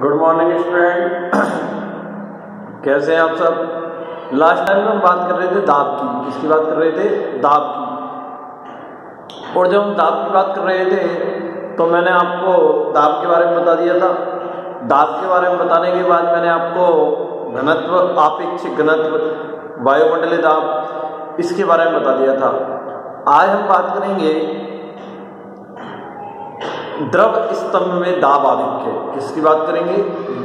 Good morning student कैसे हैं आप सब? लास्ट टाइम हम बात कर रहे थे दाब की। किसकी बात कर रहे थे? दाब की। और जब हम दाब की बात कर रहे थे तो मैंने आपको दाब के बारे में बता दिया था। दाब के बारे में बताने के बाद मैंने आपको घनत्व, आपेक्षिक घनत्व, वायुमंडलीय दाब, इसके बारे में बता दिया था। आज हम बात करेंगे द्रव स्तंभ में दाब आधिक्य। किसकी बात करेंगे?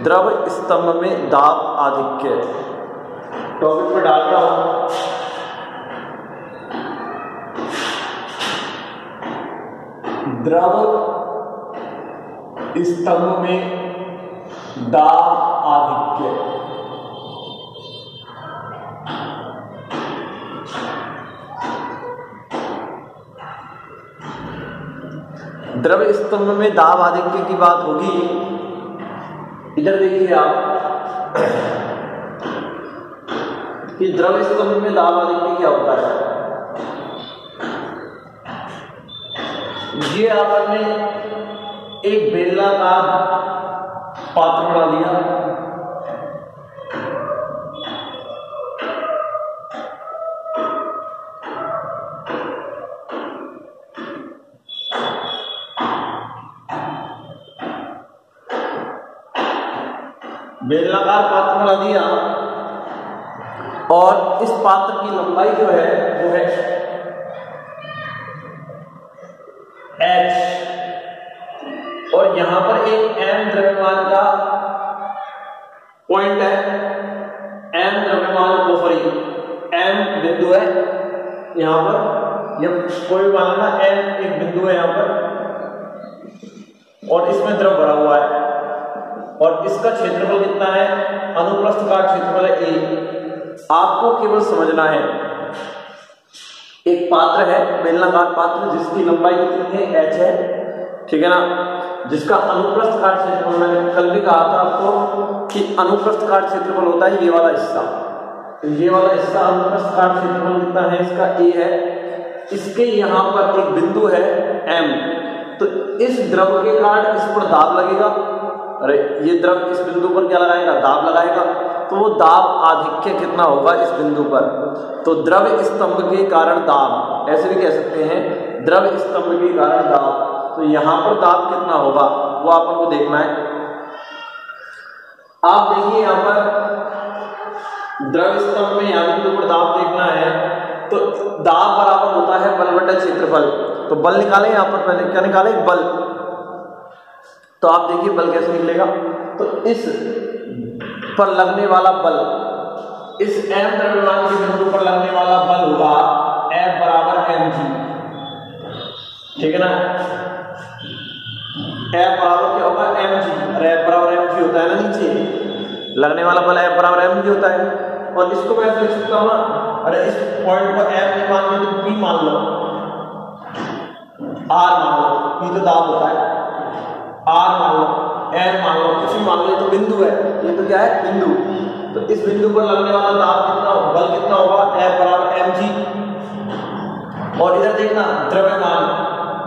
द्रव स्तंभ में दाब आधिक्य। टॉपिक में डाल रहा हूँ। द्रव स्तंभ में दाब आधिक्य। द्रव स्तंभ में दाब आधिक्य की बात होगी। इधर देखिए आप। कि द्रव्य स्तंभ में दाब आधिक्य क्या होता है? ये आपने एक बेलनाकार पात्र बना लिया बेलनाकार पात्र बना दिया। और इस पात्र की लंबाई जो है, वो है एच और यहाँ पर एक एम द्रव्यमान का पॉइंट है। एम द्रव्यमान कोफरी एम बिंदु है यहाँ पर। यह कोई मानना एम एक बिंदु है यहाँ पर। और इसमें द्रव भरा हुआ है। और इसका क्षेत्रफल कितना है? अनुप्रस्थ का क्षेत्रफल है ए आपको केवल समझना है। एक पात्र है बेलनाकार पात्र, जिसकी लंबाई कितनी है? एच है। ठीक है ना? जिसका अनुप्रस्थ काट क्षेत्रफल, मैंने कल भी कहा था आपको कि अनुप्रस्थ काट क्षेत्रफल होता है ये वाला हिस्सा। ये वाला हिस्सा अनुप्रस्थ काट क्षेत्रफल कितना है? इसका ए है। इसके यहाँ पर एक बिंदु है एम तो इस द्रव के कारण इस पर दाब लगेगा। अरे, ये द्रव इस बिंदु पर क्या लगाएगा? दाब लगाएगा। तो वो दाब आधिक्य कितना होगा इस बिंदु पर? तो द्रव स्तंभ के कारण दाब। ऐसे भी कह सकते हैं द्रव स्तंभ के कारण दाब। तो यहाँ पर दाब कितना होगा? वो आप को देखना है। आप देखिए यहाँ पर द्रव स्तंभ में यहाँ बिंदु पर दाब देखना है। तो दाब बराबर होता है बल बटा क्षेत्रफल। तो बल निकाले यहाँ पर पहले। क्या निकाले? बल। तो आप देखिए बल कैसे निकलेगा। तो इस पर लगने वाला बल, इस एम द्रव्यमान के बिंदु पर लगने वाला बल होगा एफ़ बराबर एम जी ठीक है ना? एफ़ बराबर क्या होगा? एम जी अरे एफ़ बराबर एम जी होता है ना नीचे। लगने वाला बल एफ़ बराबर एम जी होता है। और इसको मैं लिख सकता हूँ ना, अरे इस पॉइंट को एफ़ नहीं मान लिया तो पी मान लो आर मान लो पी तो दाब होता है। आर मान लो एन मान लो कुछ भी मान लो ये तो बिंदु है। ये तो क्या है? बिंदु। तो इस बिंदु पर लगने वाला दाब कितना बल कितना होगा? एफ़ बराबर एम जी और इधर देखना, द्रव्यमान।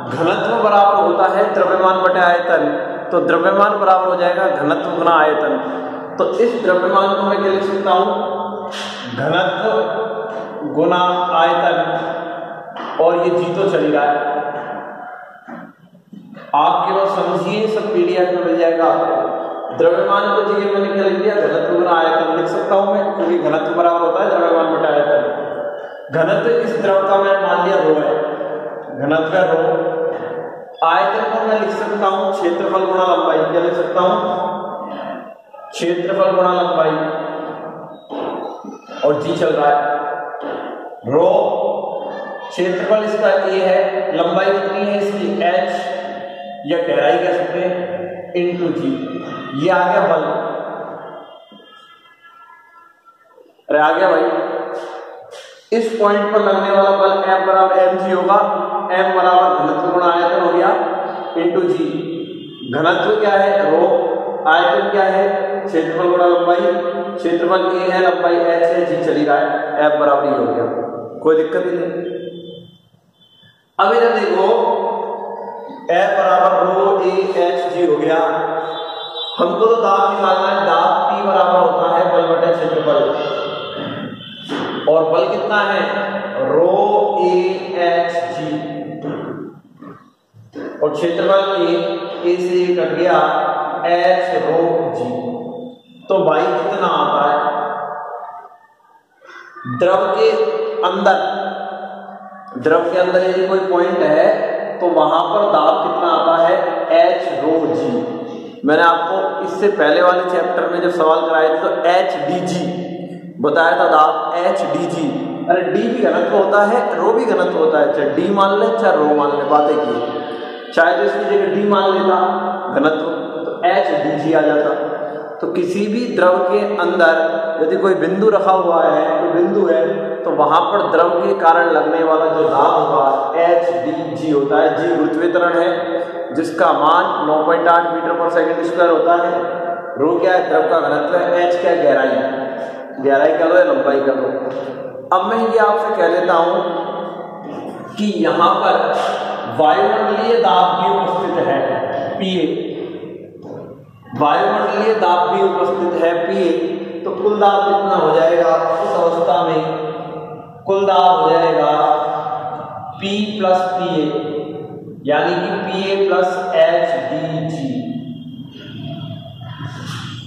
घनत्व बराबर होता है द्रव्यमान बटे आयतन। तो द्रव्यमान बराबर हो जाएगा घनत्व गुना आयतन। तो इस द्रव्यमान को मैं क्या लिख सकता हूँ? घनत्व गुना आयतन। और ये जी तो चली रहा है। आप केवल समझिए सब पीडीएफ में मिल जाएगा आपको द्रव्यमान को जगह मैंने क्या लिख दिया? घनत्व गुना आयतन लिख सकता हूँ मैं, क्योंकि घनत्व बराबर होता है द्रव्यमान बटा आयतन। घनत्व इस द्रव का मैं मान लिया रो है। घनत्व रो। आयतन को मैं लिख सकता हूँ, क्षेत्रफल गुणा लंबाई। क्या लिख सकता हूँ? क्षेत्रफल गुणा लंबाई। और जी चल रहा है। रो। क्षेत्रफल इसका ए है, लंबाई कितनी है इसकी? एच या गहराई कह सकते हैं? इंटू जी ये आ गया बल। अरे आ गया भाई। इस पॉइंट पर लगने वाला बल एम बराबर एम जी होगा। एम बराबर घनत्व गुणा आयतन हो गया इंटू जी घनत्व क्या है? रो आयतन क्या है? क्षेत्रफल गुणा लंबाई। क्षेत्रफल ए है, लंबाई एच है जी चली रहा है। एफ़ बराबर ही हो गया। कोई दिक्कत नहीं। अब इधर देखो एफ़ बराबर रो, ए एच, जी हो गया। हमको तो दाब निकालना है दाब P बराबर होता है बल बटे क्षेत्रफल। और बल कितना है? Rho, A, H, G. और क्षेत्रफल ए ए से कट गया, एच, रो, जी। तो भाई कितना आता है? द्रव के अंदर। द्रव के अंदर यदि कोई पॉइंट है तो वहाँ पर दाब कितना आता है? एच रो जी मैंने आपको इससे पहले वाले चैप्टर में जब सवाल कराए थे तो एच डी जी बताया था दाब एच डी जी अरे डी भी घनत्व होता है रो भी घनत्व होता है। चाहे डी मान ले, चाहे रो मान ले, बातें की। चाहे तो इसकी जगह डी मान लेता, घनत्व। तो एच डी जी आ जाता। तो किसी भी द्रव के अंदर यदि कोई बिंदु रखा हुआ है, कोई बिंदु है तो वहाँ पर द्रव के कारण लगने वाला जो दाब होगा एच डी जी होता है। जी गुरुत्वीकरण है, जिसका मान 9.8 मीटर पर सेकंड स्क्वायर होता है। रो क्या है? द्रव का घनत्व है। एच क्या गहराई गहराई का लो या लंबाई का लो? अब मैं ये आपसे कह लेता हूँ कि यहाँ पर वायुमंडलीय दाब भी उपस्थित है पीए वायुमंडलीय दाब भी उपस्थित है पीए तो कुल दाब कितना हो जाएगा? उस अवस्था में कुल दाब हो जाएगा P प्लस पी ए यानी कि P A plus H D G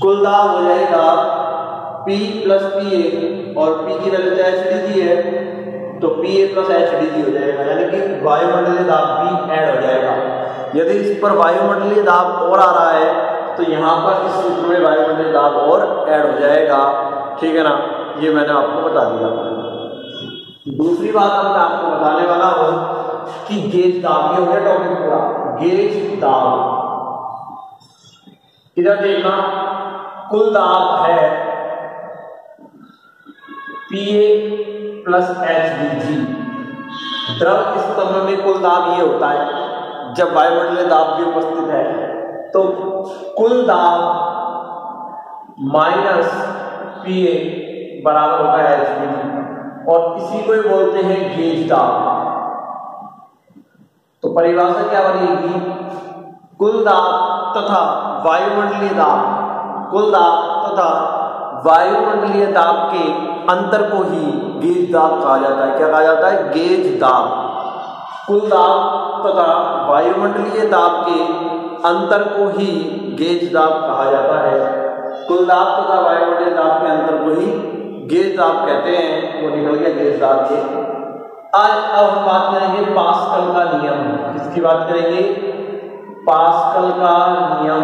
कुल दाब हो जाएगा P प्लस पी ए और P की वैल्यू तो एच डी जी है तो P A plus H D G हो जाएगा, यानी कि वायुमंडलीय दाब भी ऐड हो जाएगा। यदि इस पर वायुमंडलीय दाब और आ रहा है तो यहाँ पर इस सूत्र में वायुमंडलीय दाब और ऐड हो जाएगा। ठीक है ना? ये मैंने आपको बता दिया। दूसरी बात अब मैं आपको बताने वाला हूँ कि गेज दाब ये हो गया टॉपिक पूरा। गेज दाब। इधर देखना, कुल दाब है P A plus H D G द्रव स्तंभ में कुल दाब ये होता है, जब वायुमंडलीय दाब भी उपस्थित है। तो कुल दाब माइनस पी ए बराबर होगा एच बी और इसी को ही बोलते हैं गेज दाब तो परिभाषा क्या बनेगी? कुल दाब तथा वायुमंडलीय दाब कुल दाब तथा वायुमंडलीय दाब के अंतर को ही गेज दाब कहा जाता है। क्या कहा जाता है? गेज दाब कुल दाब तथा वायुमंडलीय दाब के अंतर को ही गेज दाब कहा जाता है। कुल दाब तथा वायुमंडलीय दाब के अंतर को ही गेज दाब कहते हैं। वो निकल गया गेज दाब के। आज अब हम बात करेंगे पास्कल का नियम। किसकी बात करेंगे? पास्कल का नियम।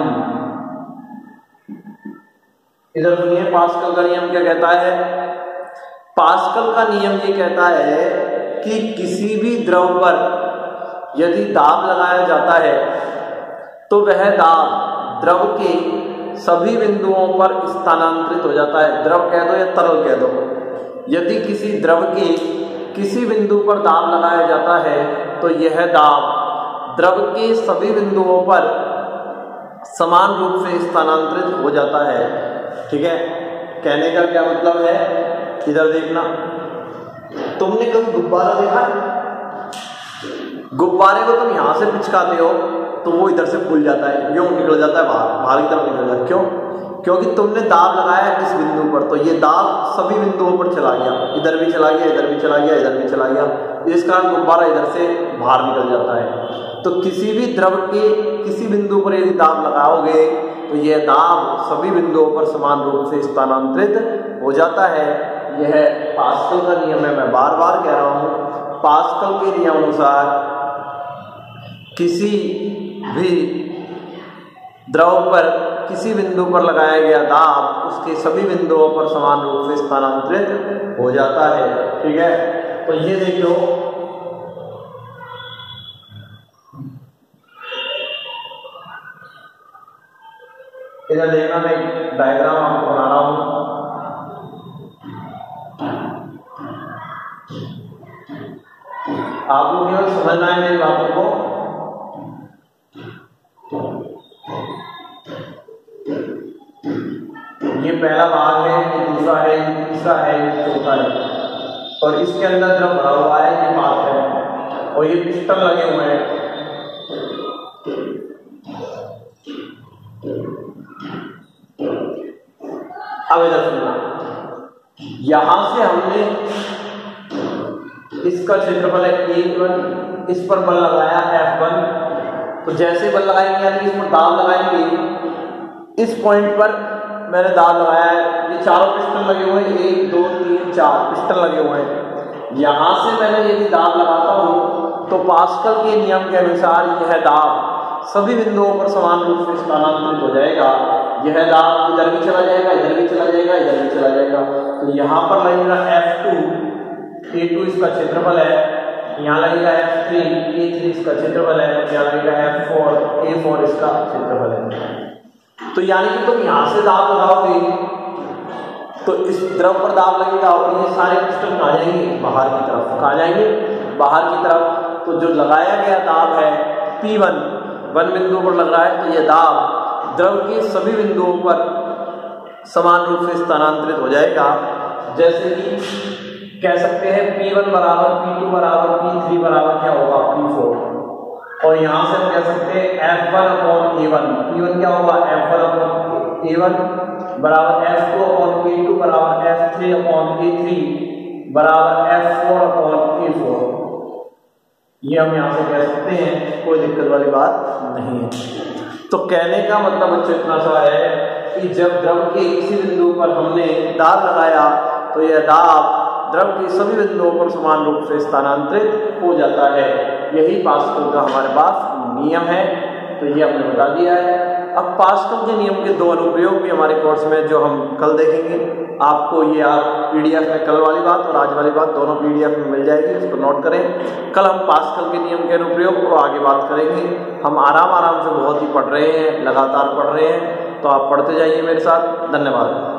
इधर सुनिए, पास्कल का नियम क्या कहता है? पास्कल का नियम ये कहता है कि किसी भी द्रव पर यदि दाब लगाया जाता है तो वह दाब द्रव के सभी बिंदुओं पर स्थानांतरित हो जाता है। द्रव कह दो या तरल कह दो। यदि किसी द्रव के किसी बिंदु पर दाब लगाया जाता है तो यह दाब द्रव के सभी बिंदुओं पर समान रूप से स्थानांतरित हो जाता है। ठीक है? कहने का क्या मतलब है? इधर देखना। तुमने कभी गुब्बारा देखा? गुब्बारे को तुम यहाँ से पिचकाते हो। तो वो इधर से खुल जाता है, यूँ निकल जाता है, बाहर बाहर की तरफ़ निकल जाता है। क्यों? क्योंकि तुमने दाब लगाया इस बिंदु पर? तो ये दाब सभी बिंदुओं पर चला गया। इधर भी चला गया, इधर भी चला गया, इधर भी चला गया। इस कारण गुब्बारा इधर से बाहर निकल जाता है। तो किसी भी द्रव के किसी बिंदु पर यदि दाब लगाओगे तो यह दाब सभी बिंदुओं पर समान रूप से स्थानांतरित हो जाता है। यह पास्कल का नियम है, मैं बार बार कह रहा हूँ। पास्कल के नियम अनुसार किसी भी द्रव पर किसी बिंदु पर लगाया गया दाब उसके सभी बिंदुओं पर समान रूप से स्थानांतरित हो जाता है। ठीक है? तो ये देखो इधर देखना मैं डायग्राम आपको बना रहा हूँ। आपको केवल समझना है मेरी बातों को। है ये दूसरा है ये तीसरा है ये चौथा है। और इसके अंदर जब भरा हुआ है ये पात है। और ये पिस्टन लगे हुए हैं। अब यहाँ से हमने इसका क्षेत्रफल है ए वन इस पर बल लगाया एफ़ वन। तो जैसे बल लगाएँगे, यानी इस पर दाब लगाएँगे। इस पॉइंट पर मैंने दाब लगाया है चारों पिस्टन लगे हुए हैं। एक, दो, तीन, चार पिस्टन लगे हुए हैं। यहाँ से मैंने यदि दाब लगाता हूँ। तो पास्कल के नियम के अनुसार यह दाब सभी बिंदुओं पर समान रूप से स्थानांतरित हो जाएगा। यह दाब इधर भी चला जाएगा, इधर भी चला जाएगा, इधर भी चला जाएगा। तो यहाँ पर लगेगा एफ़ टू ए टू इसका क्षेत्रफल है। यहाँ लगेगा एफ़ थ्री ए थ्री इसका क्षेत्रफल है। यहाँ लगेगा एफ़ फोर ए फोर इसका क्षेत्रफल है। तो यानी कि तुम यहाँ से दाब लगाओगे तो इस द्रव पर दाब लगेगा और ये सारे क्रिस्टल कहा जाएँगे, बाहर की तरफ़ कहा जाएँगे। बाहर की तरफ़ तो जो लगाया गया दाब है पी वन वन बिंदु पर लग रहा है तो यह दाब द्रव के सभी बिंदुओं पर समान रूप से स्थानांतरित हो जाएगा। जैसे कि कह सकते हैं P1 बराबर P2 बराबर P3 बराबर क्या होगा? P4 और यहाँ से हम कह सकते हैं F F1 upon A1 P1 क्या होगा? F1 अपॉन A1 बराबर F2 अपॉन A2 बराबर F3 अपॉन A3 बराबर F4 अपॉन A4 ये हम यहाँ से कह सकते हैं, कोई दिक्कत वाली बात नहीं है। तो कहने का मतलब बच्चों इतना सा है कि जब द्रव के किसी बिंदु पर हमने दाब लगाया तो यह दाब द्रव के सभी बिंदुओं पर समान रूप से स्थानांतरित हो जाता है। यही पास्कल का हमारे पास नियम है। तो ये हमने बता दिया है। अब पास्कल के नियम के दो अनुप्रयोग भी हमारे कोर्स में जो हम कल देखेंगे। आपको ये आप पीडीएफ में कल वाली बात और आज वाली बात दोनों पीडीएफ में मिल जाएगी, उसको नोट करें। कल हम पास्कल के नियम के अनुप्रयोग और आगे बात करेंगे। हम आराम आराम से बहुत ही पढ़ रहे हैं, लगातार पढ़ रहे हैं तो आप पढ़ते जाइए मेरे साथ। धन्यवाद।